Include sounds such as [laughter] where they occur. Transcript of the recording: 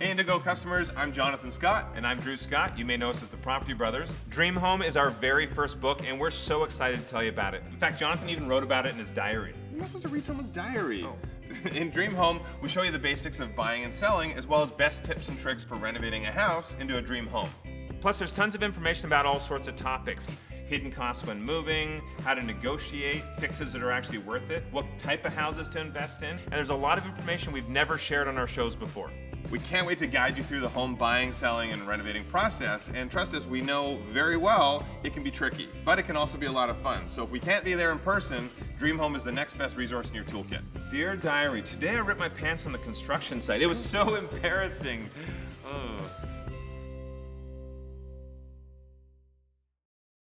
Hey Indigo customers, I'm Jonathan Scott. And I'm Drew Scott. You may know us as the Property Brothers. Dream Home is our very first book, and we're so excited to tell you about it. In fact, Jonathan even wrote about it in his diary. You're not supposed to read someone's diary. Oh. [laughs] In Dream Home, we show you the basics of buying and selling, as well as best tips and tricks for renovating a house into a dream home. Plus, there's tons of information about all sorts of topics hidden costs when moving, how to negotiate, fixes that are actually worth it, what type of houses to invest in, and there's a lot of information we've never shared on our shows before. We can't wait to guide you through the home buying, selling, and renovating process. And trust us, we know very well it can be tricky, but it can also be a lot of fun. So if we can't be there in person, Dream Home is the next best resource in your toolkit. Dear Diary, today I ripped my pants on the construction site. It was so [laughs] embarrassing. Oh.